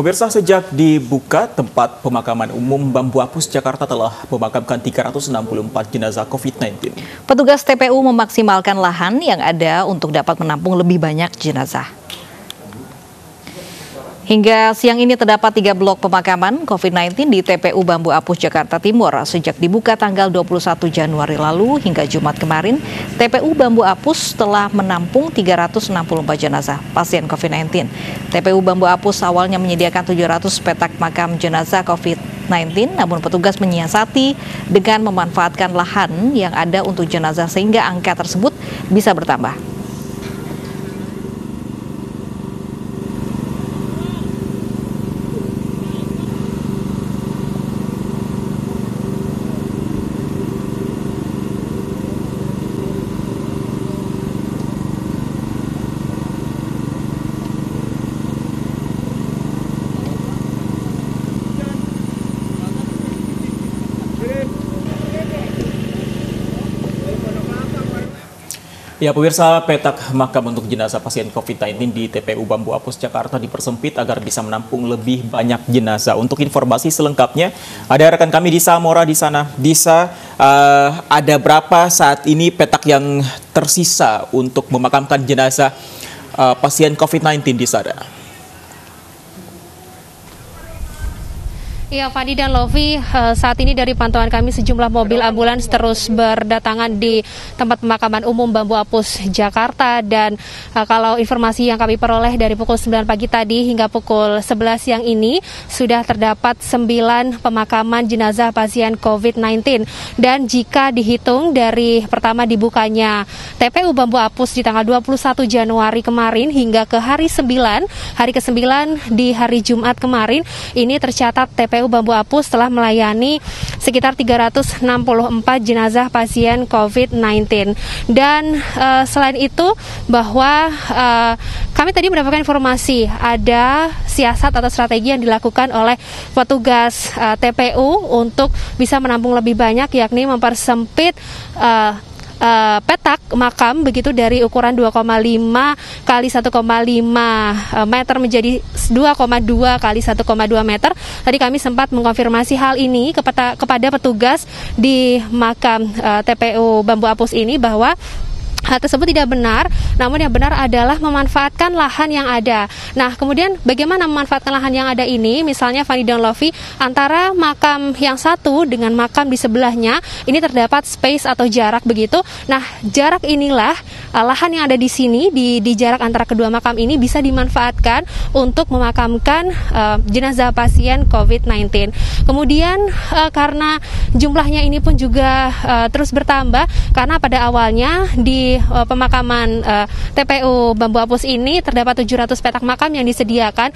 Pemirsa sejak dibuka tempat pemakaman umum Bambu Apus Jakarta telah memakamkan 364 jenazah COVID-19. Petugas TPU memaksimalkan lahan yang ada untuk dapat menampung lebih banyak jenazah. Hingga siang ini terdapat tiga blok pemakaman COVID-19 di TPU Bambu Apus Jakarta Timur. Sejak dibuka tanggal 21 Januari lalu hingga Jumat kemarin, TPU Bambu Apus telah menampung 364 jenazah pasien COVID-19. TPU Bambu Apus awalnya menyediakan 700 petak makam jenazah COVID-19, namun petugas menyiasati dengan memanfaatkan lahan yang ada untuk jenazah sehingga angka tersebut bisa bertambah. Ya, pemirsa petak makam untuk jenazah pasien COVID-19 di TPU Bambu Apus Jakarta dipersempit agar bisa menampung lebih banyak jenazah. Untuk informasi selengkapnya, ada rekan kami di Samora di sana. Disa, uh, ada berapa saat ini petak yang tersisa untuk memakamkan jenazah uh, pasien COVID-19 di sana? Iya, Fadi dan Lovi, eh, saat ini dari pantauan kami sejumlah mobil ambulans terus berdatangan di tempat pemakaman umum Bambu Apus Jakarta. Dan eh, kalau informasi yang kami peroleh dari pukul 9 pagi tadi hingga pukul 11 siang ini sudah terdapat 9 pemakaman jenazah pasien COVID-19 dan jika dihitung dari pertama dibukanya TPU Bambu Apus di tanggal 21 Januari kemarin hingga ke hari 9, hari ke-9 di hari Jumat kemarin ini tercatat TPU RSPU Bambu Apus telah melayani sekitar 364 jenazah pasien COVID-19. Dan uh, selain itu bahwa uh, kami tadi mendapatkan informasi ada siasat atau strategi yang dilakukan oleh petugas uh, eh, TPU untuk bisa menampung lebih banyak yakni mempersempit uh, uh, petak makam begitu dari ukuran 2,5 kali 1,5 uh, meter menjadi 2,2 kali 1,2 meter. Tadi kami sempat mengkonfirmasi hal ini kepada kepada petugas di makam uh, TPU Bambu Apus ini bahwa Hal tersebut tidak benar, namun yang benar adalah memanfaatkan lahan yang ada. Nah, kemudian bagaimana memanfaatkan lahan yang ada ini? Misalnya Fanny dan Lofi, antara makam yang satu dengan makam di sebelahnya, ini terdapat space atau jarak begitu. Nah, jarak inilah uh, lahan yang ada di sini, di, di jarak antara kedua makam ini bisa dimanfaatkan untuk memakamkan uh, jenazah pasien COVID-19. Kemudian uh, karena jumlahnya ini pun juga uh, terus bertambah, karena pada awalnya di uh, pemakaman uh, eh, TPU Bambu Apus ini terdapat 700 petak makam yang disediakan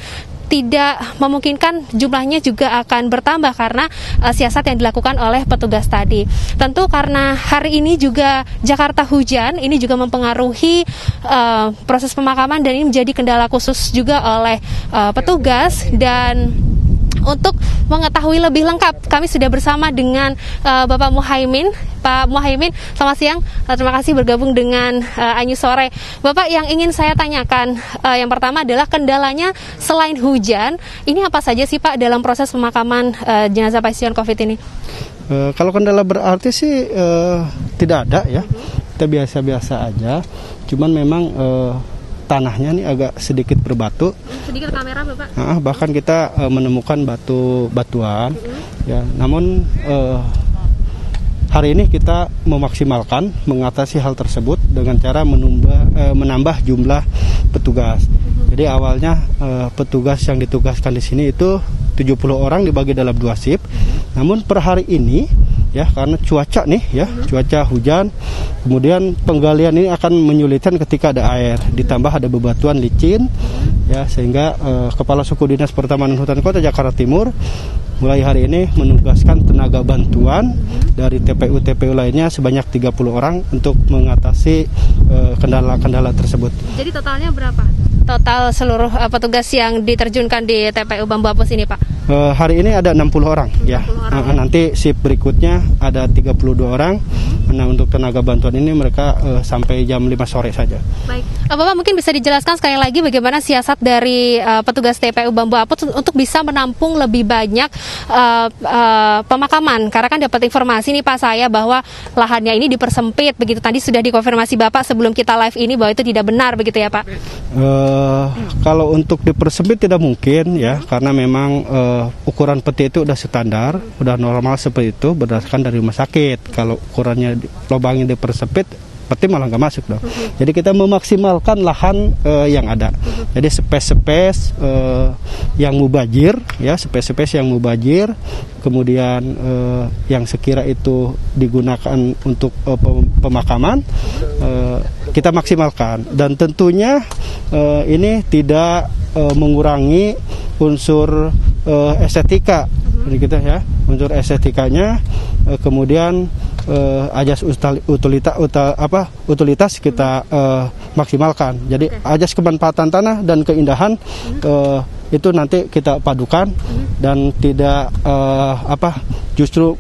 tidak memungkinkan jumlahnya juga akan bertambah karena uh, siasat yang dilakukan oleh petugas tadi. Tentu karena hari ini juga Jakarta hujan, ini juga mempengaruhi uh, proses pemakaman dan ini menjadi kendala khusus juga oleh uh, petugas dan untuk mengetahui lebih lengkap, kami sudah bersama dengan uh, Bapak Muhaimin. Pak Muhaimin, selamat siang. Uh, terima kasih bergabung dengan uh, Anyu Sore. Bapak, yang ingin saya tanyakan, uh, yang pertama adalah kendalanya selain hujan, ini apa saja sih Pak dalam proses pemakaman uh, jenazah pasien COVID ini? Uh, kalau kendala berarti sih uh, tidak ada ya, kita biasa-biasa aja. Cuman memang uh, tanahnya nih agak sedikit berbatu. Sedikit kamera bapak. Nah, bahkan kita uh, menemukan batu batuan. Mm -hmm. Ya, namun uh, hari ini kita memaksimalkan mengatasi hal tersebut dengan cara menambah, uh, menambah jumlah petugas. Mm -hmm. Jadi awalnya uh, petugas yang ditugaskan di sini itu 70 orang dibagi dalam dua shift. Mm -hmm. Namun per hari ini ya karena cuaca nih ya cuaca hujan kemudian penggalian ini akan menyulitkan ketika ada air ditambah ada bebatuan licin ya sehingga uh, kepala suku dinas pertamanan hutan kota Jakarta Timur mulai hari ini menugaskan tenaga bantuan dari TPU TPU lainnya sebanyak 30 orang untuk mengatasi eh, kendala-kendala uh, tersebut. Jadi totalnya berapa? Total seluruh uh, petugas yang diterjunkan di TPU Bambu Apus ini, Pak? Uh, hari ini ada 60 orang 60 ya. Orang. Uh, nanti shift berikutnya ada 32 orang. Nah, untuk tenaga bantuan ini mereka uh, sampai jam 5 sore saja. Baik. Uh, Bapak mungkin bisa dijelaskan sekali lagi bagaimana siasat dari uh, petugas TPU Bambu Apus untuk bisa menampung lebih banyak uh, uh, pemakaman. Karena kan dapat informasi nih Pak saya bahwa lahannya ini dipersempit begitu. Tadi sudah dikonfirmasi Bapak sebelum kita live ini bahwa itu tidak benar begitu ya Pak. Uh, kalau untuk dipersempit tidak mungkin ya karena memang uh, uh, ukuran peti itu udah standar, udah normal seperti itu berdasarkan dari rumah sakit. Kalau ukurannya lubangnya dipersempit, peti malah nggak masuk dong. Uh-huh. Jadi kita memaksimalkan lahan uh, yang ada. Uh-huh. Jadi space-space uh, yang mubajir, ya space-space yang mubajir, kemudian uh, yang sekira itu digunakan untuk uh, pemakaman, uh, kita maksimalkan. Dan tentunya uh, ini tidak uh, mengurangi unsur uh, estetika. Ini kita ya unsur estetikanya uh, kemudian uh, ajas utilitas uta, apa utilitas kita uh, maksimalkan. Jadi ajas kemanfaatan tanah dan keindahan uh, itu nanti kita padukan dan tidak uh, apa justru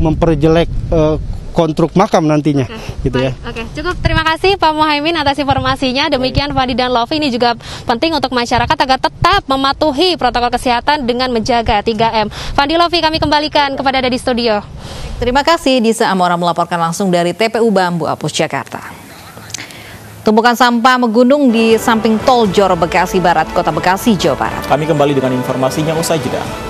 memperjelek uh, konstruk makam nantinya okay. gitu ya. Baik, ya. Oke, okay. cukup terima kasih Pak Muhaimin atas informasinya. Demikian Fadi dan Lofi ini juga penting untuk masyarakat agar tetap mematuhi protokol kesehatan dengan menjaga 3M. Fadi Lofi kami kembalikan kepada ada di studio. Terima kasih Disa Amora melaporkan langsung dari TPU Bambu Apus Jakarta. Tumpukan sampah menggunung di samping tol Jor Bekasi Barat, Kota Bekasi, Jawa Barat. Kami kembali dengan informasinya usai jeda.